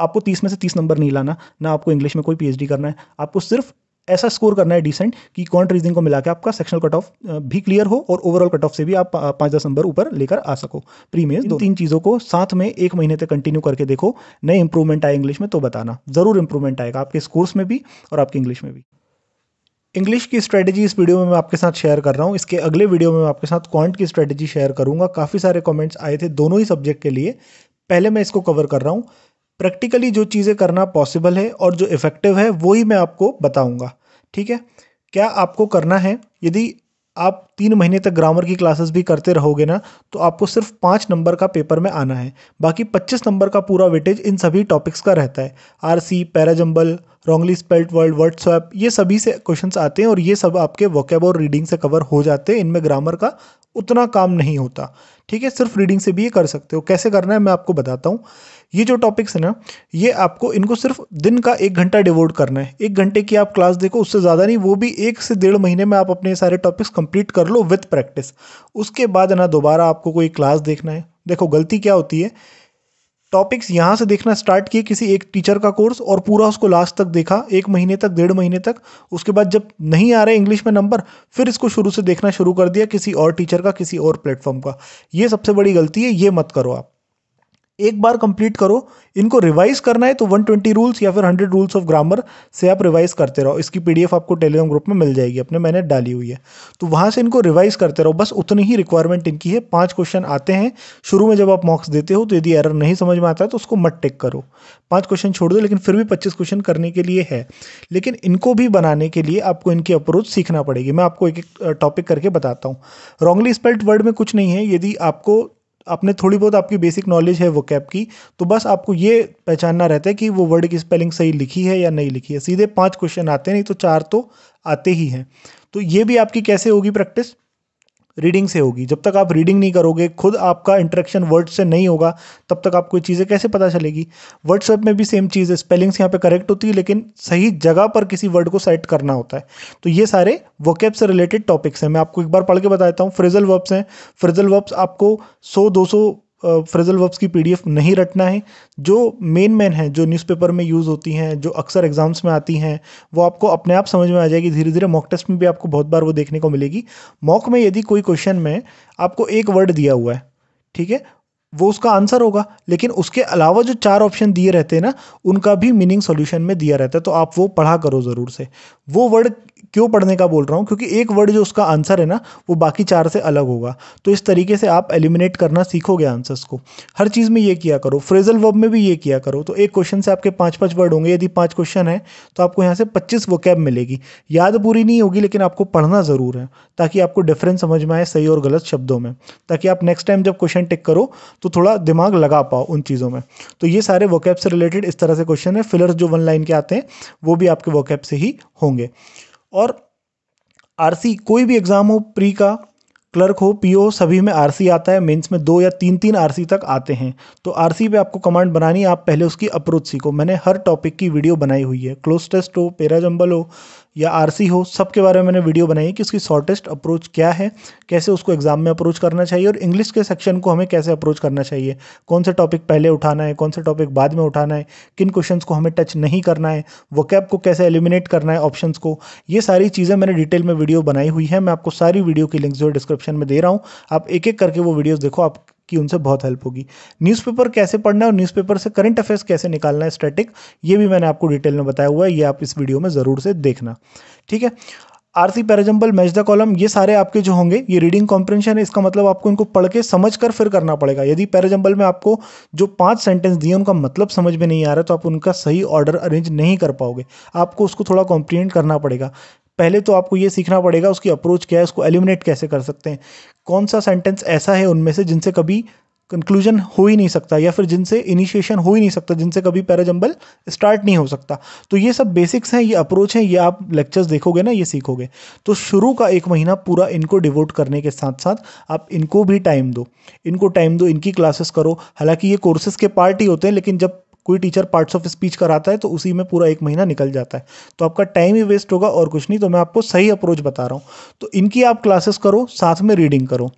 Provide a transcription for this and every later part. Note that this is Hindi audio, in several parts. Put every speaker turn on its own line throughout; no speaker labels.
आपको तीस में से तीस नंबर नहीं लाना ना आपको इंग्लिश में कोई पीएचडी करना है। आपको सिर्फ़ ऐसा स्कोर करना है डिसेंट कि कॉन्ट रीजनिंग को मिला के आपका सेक्शनल कट ऑफ़ भी क्लियर हो और ओवरऑल कट ऑफ़ से भी आप पाँच दस नंबर ऊपर लेकर आ सको। प्री मेज दो। तीन चीज़ों को साथ में एक महीने तक कंटिन्यू करके देखो। नए इंप्रूवमेंट आए इंग्लिश में तो बताना। ज़रूर इंप्रूवमेंट आएगा आपके स्कोर्स में भी और आपके इंग्लिश में भी। इंग्लिश की स्ट्रेटजी इस वीडियो में मैं आपके साथ शेयर कर रहा हूँ। इसके अगले वीडियो में मैं आपके साथ क्वांट की स्ट्रेटजी शेयर करूँगा। काफ़ी सारे कमेंट्स आए थे दोनों ही सब्जेक्ट के लिए। पहले मैं इसको कवर कर रहा हूँ। प्रैक्टिकली जो चीज़ें करना पॉसिबल है और जो इफ़ेक्टिव है, वो ही मैं आपको बताऊँगा। ठीक है? क्या आपको करना है? यदि आप तीन महीने तक ग्रामर की क्लासेस भी करते रहोगे ना तो आपको सिर्फ़ पाँच नंबर का पेपर में आना है। बाकी पच्चीस नंबर का पूरा वेटेज इन सभी टॉपिक्स का रहता है। R C parajumble wrongly spelt word word swap ये सभी से क्वेश्चन आते हैं और ये सब आपके वोकेब और रीडिंग से कवर हो जाते हैं। इनमें ग्रामर का उतना काम नहीं होता। ठीक है? सिर्फ़ रीडिंग से भी ये कर सकते हो। कैसे करना है मैं आपको बताता हूँ। ये जो टॉपिक्स है ना, ये आपको इनको सिर्फ़ दिन का एक घंटा डिवोट करना है। एक घंटे की आप क्लास देखो, उससे ज़्यादा नहीं, वो भी एक से डेढ़ महीने में आप अपने सारे टॉपिक्स कंप्लीट कर लो विथ प्रैक्टिस उसके बाद ना, दोबारा आपको कोई क्लास देखना है। देखो, गलती क्या होती है? टॉपिक्स यहाँ से देखना स्टार्ट किए किसी एक टीचर का कोर्स और पूरा उसको लास्ट तक देखा, एक महीने तक, डेढ़ महीने तक। उसके बाद जब नहीं आ रहे इंग्लिश में नंबर फिर इसको शुरू से देखना शुरू कर दिया किसी और टीचर का, किसी और प्लेटफॉर्म का। ये सबसे बड़ी गलती है, ये मत करो आप। एक बार कंप्लीट करो। इनको रिवाइज करना है तो 120 रूल्स या फिर 100 रूल्स ऑफ़ ग्रामर से आप रिवाइज करते रहो। इसकी पीडीएफ आपको टेलीग्राम ग्रुप में मिल जाएगी, अपने मैंने डाली हुई है। तो वहाँ से इनको रिवाइज करते रहो। बस उतनी ही रिक्वायरमेंट इनकी है। पाँच क्वेश्चन आते हैं। शुरू में जब आप मॉक्स देते हो तो यदि एरर नहीं समझ में आता है तो उसको मत टेक करो। पाँच क्वेश्चन छोड़ दो, लेकिन फिर भी पच्चीस क्वेश्चन करने के लिए है। लेकिन इनको भी बनाने के लिए आपको इनकी अप्रोच सीखना पड़ेगी। मैं आपको एक एक टॉपिक करके बताता हूँ। रॉन्गली स्पेल्ट वर्ड में कुछ नहीं है। यदि आपको आपने थोड़ी बहुत आपकी बेसिक नॉलेज है वो कैप की तो बस आपको ये पहचानना रहता है कि वो वर्ड की स्पेलिंग सही लिखी है या नहीं लिखी है। सीधे पाँच क्वेश्चन आते हैं, नहीं तो चार तो आते ही हैं। तो ये भी आपकी कैसे होगी प्रैक्टिस रीडिंग से होगी। जब तक आप रीडिंग नहीं करोगे, खुद आपका इंटरेक्शन वर्ड से नहीं होगा, तब तक आपको चीज़ें कैसे पता चलेगी? व्हाट्सएप में भी सेम चीज़ है स्पेलिंग्स यहाँ पे करेक्ट होती है, लेकिन सही जगह पर किसी वर्ड को सेट करना होता है। तो ये सारे वोकेब से रिलेटेड टॉपिक्स हैं। मैं आपको एक बार पढ़ के बताता हूँ। फ्रिजल वर्ब्स हैं। फ्रिजल वर्ब्स आपको सौ, दो फ्रेजल वर्ब्स की पीडीएफ नहीं रटना है। जो मेन मेन है, जो न्यूज़पेपर में यूज़ होती हैं, जो अक्सर एग्ज़ाम्स में आती हैं, वो आपको अपने आप समझ में आ जाएगी। धीरे धीरे मॉक टेस्ट में भी आपको बहुत बार वो देखने को मिलेगी। मॉक में यदि कोई क्वेश्चन में आपको एक वर्ड दिया हुआ है, ठीक है? वो उसका आंसर होगा। लेकिन उसके अलावा जो चार ऑप्शन दिए रहते हैं ना, उनका भी मीनिंग सॉल्यूशन में दिया रहता है। तो आप वो पढ़ा करो ज़रूर से। वो वर्ड क्यों पढ़ने का बोल रहा हूँ? क्योंकि एक वर्ड जो उसका आंसर है ना, वो बाकी चार से अलग होगा। तो इस तरीके से आप एलिमिनेट करना सीखोगे आंसर्स को। हर चीज़ में ये किया करो। फ्रेजल वर्ब में भी ये किया करो। तो एक क्वेश्चन से आपके पाँच पाँच वर्ड होंगे। यदि पाँच क्वेश्चन है तो आपको यहाँ से पच्चीस वो कैब मिलेगी। याद पूरी नहीं होगी, लेकिन आपको पढ़ना ज़रूर है, ताकि आपको डिफरेंस समझ में आए सही और गलत शब्दों में। ताकि आप नेक्स्ट टाइम जब क्वेश्चन टिक करो तो थोड़ा दिमाग लगा पाओ उन चीज़ों में। तो ये सारे वोकैब से रिलेटेड इस तरह से क्वेश्चन है। फिलर्स जो वन लाइन के आते हैं, वो भी आपके वोकैब से ही होंगे। और आरसी कोई भी एग्ज़ाम हो प्री का क्लर्क हो पीओ सभी में आरसी आता है। मेंस में दो या तीन तीन आरसी तक आते हैं। तो आरसी पे आपको कमांड बनानी है। आप पहले उसकी अप्रोच सीखो। मैंने हर टॉपिक की वीडियो बनाई हुई है। क्लोज टेस्ट हो पेरा जंबल हो या आरसी हो, सबके बारे में मैंने वीडियो बनाई कि उसकी शॉर्टेस्ट अप्रोच क्या है, कैसे उसको एग्ज़ाम में अप्रोच करना चाहिए और इंग्लिश के सेक्शन को हमें कैसे अप्रोच करना चाहिए, कौन से टॉपिक पहले उठाना है, कौन से टॉपिक बाद में उठाना है, किन क्वेश्चन को हमें टच नहीं करना है वो कैब को कैसे एलिमिनेट करना है ऑप्शन को, ये सारी चीज़ें मैंने डिटेल में वीडियो बनाई हुई है। मैं आपको सारी वीडियो की लिंक जो डिस्क्रिप्शन में दे रहा हूँ। आप एक एक करके वो वीडियोज़ देखो, आप कि उनसे बहुत हेल्प होगी। न्यूज़पेपर कैसे पढ़ना है और न्यूज़पेपर से करंट अफेयर्स कैसे निकालना है स्टैटिक ये भी मैंने आपको डिटेल में बताया हुआ है, ये आप इस वीडियो में ज़रूर से देखना। ठीक है? R C parajumble match the column ये सारे आपके जो होंगे, ये रीडिंग कॉम्प्रेंशन है, इसका मतलब आपको इनको पढ़ के समझ कर फिर करना पड़ेगा। यदि पैराजम्बल में आपको जो पाँच सेंटेंस दिए उनका मतलब समझ में नहीं आ रहा तो आप उनका सही ऑर्डर अरेंज नहीं कर पाओगे। आपको उसको थोड़ा कॉम्प्रीहेंड करना पड़ेगा। पहले तो आपको ये सीखना पड़ेगा उसकी अप्रोच क्या है, उसको एलिमिनेट कैसे कर सकते हैं। कौन सा सेंटेंस ऐसा है उनमें से जिनसे कभी कंक्लूजन हो ही नहीं सकता या फिर जिनसे इनिशिएशन हो ही नहीं सकता, जिनसे कभी पैराजम्बल स्टार्ट नहीं हो सकता। तो ये सब बेसिक्स हैं, ये अप्रोच हैं, ये आप लेक्चर्स देखोगे ना, ये सीखोगे। तो शुरू का एक महीना पूरा इनको डिवोट करने के साथ साथ आप इनको भी टाइम दो। इनको टाइम दो, इनकी क्लासेस करो। हालाँकि ये कोर्सेज के पार्ट ही होते हैं, लेकिन जब कोई टीचर पार्ट्स ऑफ़ स्पीच कराता है तो उसी में पूरा एक महीना निकल जाता है। तो आपका टाइम ही वेस्ट होगा और कुछ नहीं तो मैं आपको सही अप्रोच बता रहा हूँ। तो इनकी आप क्लासेस करो, साथ में रीडिंग करो।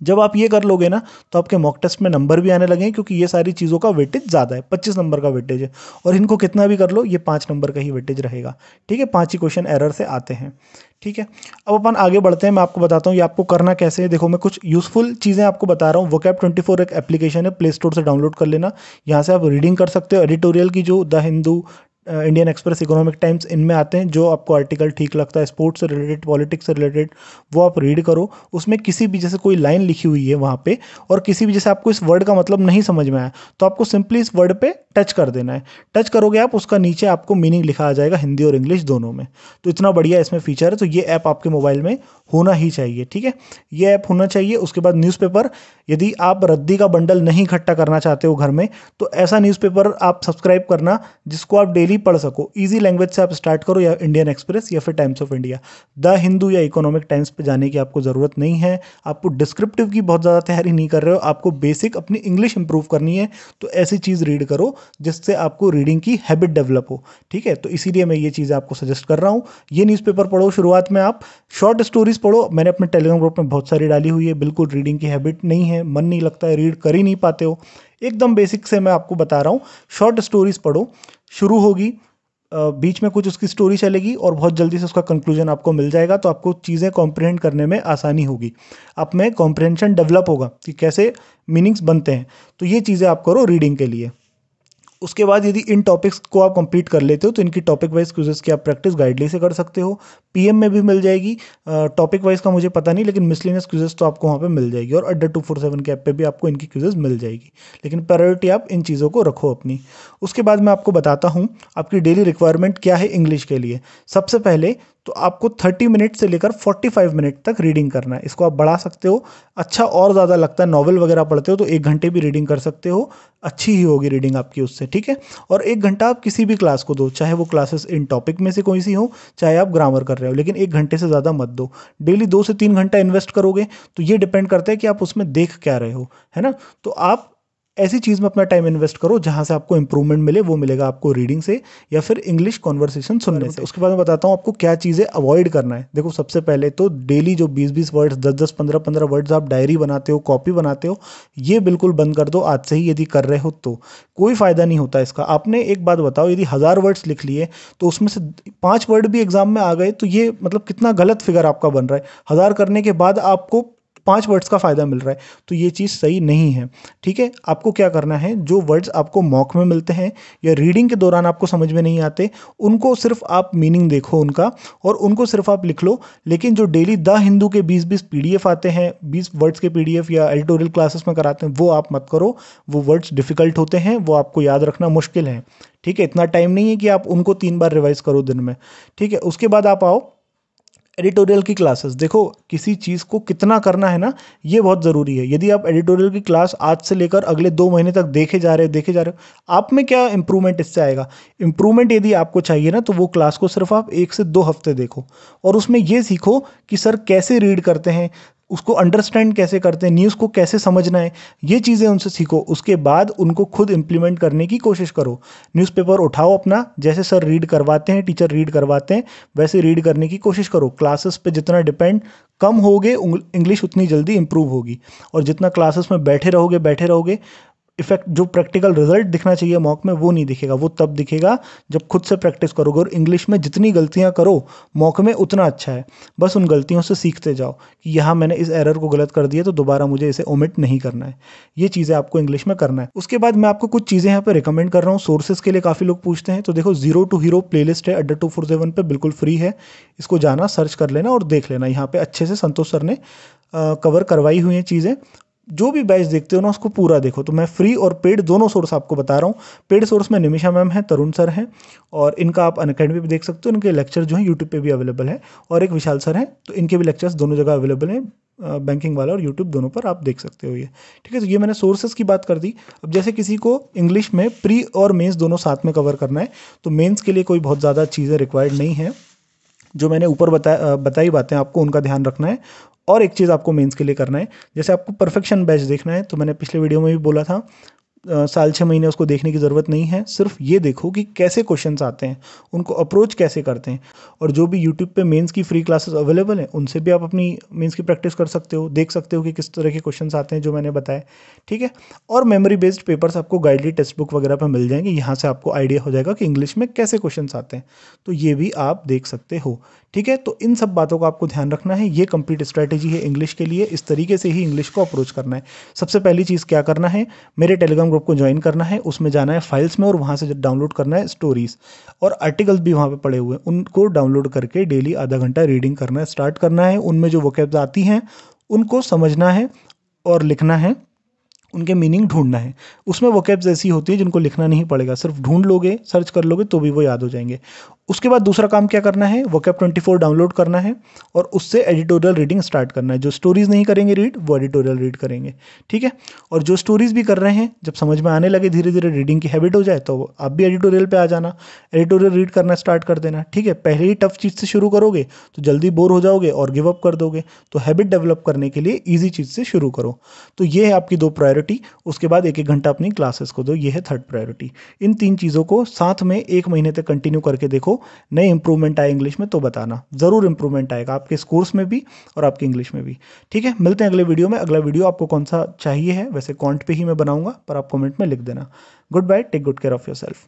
जब आप ये कर लोगे ना तो आपके मॉक टेस्ट में नंबर भी आने लगे क्योंकि ये सारी चीज़ों का वेटेज ज़्यादा है, पच्चीस नंबर का वेटेज है। और इनको कितना भी कर लो, ये पाँच नंबर का ही वेटेज रहेगा। ठीक है? पाँच ही क्वेश्चन एरर से आते हैं। ठीक है? अब अपन आगे बढ़ते हैं। मैं आपको बताता हूँ, ये आपको करना कैसे है। देखो, मैं कुछ यूज़फुल चीज़ें आपको बता रहा हूँ। वो कैप ट्वेंटी फोर एक एप्लीकेशन है। प्ले स्टोर से डाउनलोड कर लेना। यहाँ से आप रीडिंग कर सकते हो। एडिटोरियल की जो the Hindu Indian Express Economic Times इनमें आते हैं, जो आपको आर्टिकल ठीक लगता है स्पोर्ट्स से रिलेटेड पॉलिटिक्स से रिलेटेड वो आप रीड करो। उसमें किसी भी, जैसे कोई लाइन लिखी हुई है वहाँ पे, और किसी भी, जैसे आपको इस वर्ड का मतलब नहीं समझ में आया तो आपको सिंपली इस वर्ड पे टच कर देना है। टच करोगे आप, उसका नीचे आपको मीनिंग लिखा आ जाएगा, हिंदी और इंग्लिश दोनों में। तो इतना बढ़िया इसमें फीचर है तो ये ऐप आपके मोबाइल में होना ही चाहिए, ठीक है? ये ऐप होना चाहिए, उसके बाद न्यूज़पेपर यदि आप रद्दी का बंडल नहीं इकट्ठा करना चाहते हो घर में तो ऐसा न्यूज़पेपर आप सब्सक्राइब करना, जिसको आप डेली पढ़ सको। ईजी लैंग्वेज से आप स्टार्ट करो या इंडियन एक्सप्रेस या फिर Times of India the Hindu या इकोनॉमिक टाइम्स पे जाने की आपको ज़रूरत नहीं है। आपको डिस्क्रिप्टिव की बहुत ज़्यादा तैयारी नहीं कर रहे हो। आपको बेसिक अपनी इंग्लिश इंप्रूव करनी है। तो ऐसी चीज़ रीड करो जिससे आपको रीडिंग की हैबिट डेवलप हो। ठीक है? तो इसीलिए मैं ये चीज़ें आपको सजेस्ट कर रहा हूँ। ये न्यूज़पेपर पढ़ो शुरुआत में आप। शॉर्ट स्टोरीज पढ़ो। मैंने अपने टेलीग्राम ग्रुप में बहुत सारी डाली हुई है। बिल्कुल रीडिंग की हैबिट नहीं है। मन नहीं लगता है। रीड कर ही नहीं पाते हो। एकदम बेसिक से मैं आपको बता रहा हूँ। शॉर्ट स्टोरीज पढ़ो। शुरू होगी बीच में कुछ उसकी स्टोरी चलेगी और बहुत जल्दी से उसका कंक्लूजन आपको मिल जाएगा तो आपको चीज़ें कॉम्प्रहेंड करने में आसानी होगी। आप में कॉम्प्रहेंशन डेवलप होगा कि कैसे मीनिंग्स बनते हैं। तो ये चीज़ें आप करो रीडिंग के लिए। उसके बाद यदि इन टॉपिक्स को आप कंप्लीट कर लेते हो तो इनकी टॉपिक वाइज क्विजेस की आप प्रैक्टिस गाइडली से कर सकते हो। पीएम में भी मिल जाएगी। टॉपिक वाइज का मुझे पता नहीं, लेकिन मिसलिनियस क्विजेस तो आपको वहाँ पे मिल जाएगी और अड्डा टू फोर सेवन के ऐप पर भी आपको इनकी क्विजेस मिल जाएगी। लेकिन प्रायोरिटी आप इन चीज़ों को रखो अपनी। उसके बाद मैं आपको बताता हूँ, आपकी डेली रिक्वायरमेंट क्या है इंग्लिश के लिए। सबसे पहले तो आपको 30 मिनट से लेकर 45 मिनट तक रीडिंग करना है। इसको आप बढ़ा सकते हो। अच्छा और ज़्यादा लगता है नॉवल वगैरह पढ़ते हो तो एक घंटे भी रीडिंग कर सकते हो। अच्छी ही होगी रीडिंग आपकी उससे, ठीक है? और एक घंटा आप किसी भी क्लास को दो, चाहे वो क्लासेस इन टॉपिक में से कोई सी हो, चाहे आप ग्रामर कर रहे हो, लेकिन एक घंटे से ज़्यादा मत दो। डेली दो से तीन घंटा इन्वेस्ट करोगे तो ये डिपेंड करता है कि आप उसमें देख क्या रहे हो, है ना? तो आप ऐसी चीज़ में अपना टाइम इन्वेस्ट करो जहाँ से आपको इंप्रूवमेंट मिले, वो मिलेगा आपको रीडिंग से या फिर इंग्लिश कॉन्वर्सेशन सुनने से। उसके बाद मैं बताता हूँ आपको क्या चीज़ें अवॉइड करना है। देखो, सबसे पहले तो डेली जो 20-20 वर्ड्स 10-10 15-15 वर्ड्स आप डायरी बनाते हो कॉपी बनाते हो, ये बिल्कुल बंद कर दो। आज से ही यदि कर रहे हो तो। कोई फ़ायदा नहीं होता इसका। आपने एक बात बताओ, यदि हज़ार वर्ड्स लिख लिए तो उसमें से पाँच वर्ड भी एग्ज़ाम में आ गए तो ये मतलब कितना गलत फिगर आपका बन रहा है। हज़ार करने के बाद आपको पाँच वर्ड्स का फ़ायदा मिल रहा है तो ये चीज़ सही नहीं है। ठीक है? आपको क्या करना है? जो वर्ड्स आपको मॉक में मिलते हैं या रीडिंग के दौरान आपको समझ में नहीं आते, उनको सिर्फ़ आप मीनिंग देखो उनका और उनको सिर्फ़ आप लिख लो। लेकिन जो डेली द हिंदू के बीस बीस पीडीएफ आते हैं, बीस वर्ड्स के पीडीएफ या एडिटोरियल क्लासेस में कराते हैं, वो आप मत करो। वो वर्ड्स डिफ़िकल्ट होते हैं, वो आपको याद रखना मुश्किल है। ठीक है? इतना टाइम नहीं है कि आप उनको तीन बार रिवाइज करो दिन में। ठीक है? उसके बाद आप आओ एडिटोरियल की क्लासेस देखो, किसी चीज़ को कितना करना है ना, ये बहुत ज़रूरी है। यदि आप एडिटोरियल की क्लास आज से लेकर अगले दो महीने तक देखे जा रहे, देखे जा रहे हो, आप में क्या इंप्रूवमेंट इससे आएगा? इंप्रूवमेंट यदि आपको चाहिए ना तो वो क्लास को सिर्फ़ आप एक से दो हफ़्ते देखो। और उसमें ये सीखो कि सर कैसे रीड करते हैं उसको अंडरस्टैंड कैसे करते हैं न्यूज़ को कैसे समझना है, ये चीज़ें उनसे सीखो। उसके बाद उनको खुद इम्प्लीमेंट करने की कोशिश करो। न्यूज़पेपर उठाओ अपना, जैसे सर रीड करवाते हैं टीचर रीड करवाते हैं, वैसे रीड करने की कोशिश करो। क्लासेस पे जितना डिपेंड कम होगे इंग्लिश उतनी जल्दी इंप्रूव होगी। और जितना क्लासेस में बैठे रहोगे बैठे रहोगे इफ़ेक्ट, जो प्रैक्टिकल रिज़ल्ट दिखना चाहिए मॉक में, वो नहीं दिखेगा। वो तब दिखेगा जब खुद से प्रैक्टिस करोगे और इंग्लिश में जितनी गलतियाँ करो, मॉक में उतना अच्छा है। बस उन गलतियों से सीखते जाओ कि यहाँ मैंने इस एरर को गलत कर दिया तो दोबारा मुझे इसे ओमिट नहीं करना है। ये चीज़ें आपको इंग्लिश में करना है। उसके बाद मैं आपको कुछ चीज़ें यहाँ पर रिकमेंड कर रहा हूँ। सोर्सेज के लिए काफ़ी लोग पूछते हैं। तो देखो zero to hero play list है, अड्डा टू फोर सेवन पर बिल्कुल फ्री है। इसको जाना सर्च कर लेना और देख लेना। यहाँ पे अच्छे से संतोष सर ने कवर करवाई हुई हैं चीज़ें। जो भी बैच देखते हो ना, उसको पूरा देखो। तो मैं फ्री और पेड दोनों सोर्स आपको बता रहा हूँ। पेड सोर्स में निमिषा मैम है, तरुण सर हैं, और इनका आप अन अकेडमी पर देख सकते हो। इनके लेक्चर जो है यूट्यूब पे भी अवेलेबल है, और एक विशाल सर हैं तो इनके भी लेक्चर्स दोनों जगह अवेलेबल हैं बैंकिंग वाला और यूट्यूब दोनों पर आप देख सकते हो ये। ठीक है तो ये मैंने सोर्सेज की बात कर दी। अब जैसे किसी को इंग्लिश में प्री और मेंस दोनों साथ में कवर करना है तो मेंस के लिए कोई बहुत ज़्यादा चीज़ें रिक्वायर्ड नहीं है। जो मैंने ऊपर बताया बताई बातें आपको उनका ध्यान रखना है और एक चीज़ आपको मेंस के लिए करना है। जैसे आपको परफेक्शन बैच देखना है तो मैंने पिछले वीडियो में भी बोला था साल छः महीने उसको देखने की ज़रूरत नहीं है। सिर्फ़ ये देखो कि कैसे क्वेश्चंस आते हैं, उनको अप्रोच कैसे करते हैं। और जो भी यूट्यूब पे मेंस की फ्री क्लासेस अवेलेबल हैं, उनसे भी आप अपनी मेंस की प्रैक्टिस कर सकते हो, देख सकते हो कि किस तरह के क्वेश्चंस आते हैं जो मैंने बताए। ठीक है? और मेमोरी बेस्ड पेपर्स आपको गाइडली टेक्स्ट बुक वगैरह पर मिल जाएँगे। यहाँ से आपको आइडिया हो जाएगा कि इंग्लिश में कैसे क्वेश्चंस आते हैं। तो ये भी आप देख सकते हो। ठीक है? तो इन सब बातों का आपको ध्यान रखना है। ये कंप्लीट स्ट्रैटेजी है इंग्लिश के लिए। इस तरीके से ही इंग्लिश को अप्रोच करना है। सबसे पहली चीज़ क्या करना है? मेरे टेलीग्राम ग्रुप को ज्वाइन करना है, उसमें जाना है फाइल्स में और वहाँ से डाउनलोड करना है स्टोरीज और आर्टिकल्स भी वहाँ पे पड़े हुए हैं, उनको डाउनलोड करके डेली आधा घंटा रीडिंग करना है स्टार्ट करना है, उनमें जो वोकेब्स आती हैं, उनको समझना है और लिखना है, उनके मीनिंग ढूंढना है। उसमें वोकेब्स ऐसी होती है जिनको लिखना नहीं पड़ेगा, सिर्फ़ ढूंढ लोगे सर्च कर लोगे तो भी वो याद हो जाएँगे। उसके बाद दूसरा काम क्या करना है? वोकेब ट्वेंटी फोर डाउनलोड करना है और उससे एडिटोरियल रीडिंग स्टार्ट करना है। जो स्टोरीज नहीं करेंगे रीड वो एडिटोरियल रीड करेंगे। ठीक है? और जो स्टोरीज भी कर रहे हैं, जब समझ में आने लगे धीरे धीरे रीडिंग की हैबिट हो जाए तो आप भी एडिटोरियल पर आ जाना। एडिटोरियल रीड करना स्टार्ट कर देना। ठीक है? पहले ही टफ चीज़ से शुरू करोगे तो जल्दी बोर हो जाओगे और गिव अप कर दोगे। तो हैबिट डेवलप करने के लिए ईजी चीज़ से शुरू करो। तो ये है आपकी दो प्रायोरिटी उसके बाद एक एक घंटा अपनी क्लासेस को दो। ये है थर्ड प्रायोरिटी इन तीन चीज़ों को साथ में एक महीने तक कंटिन्यू करके देखो। नए इंप्रूवमेंट आए इंग्लिश में तो बताना। ज़रूर इंप्रूवमेंट आएगा आपके कोर्स में भी और आपकी इंग्लिश में भी। ठीक है? मिलते हैं अगले वीडियो में। अगला वीडियो आपको कौन सा चाहिए है, वैसे कॉन्ट पे ही मैं बनाऊँगा, पर आप कमेंट में लिख देना। Goodbye take good care of yourself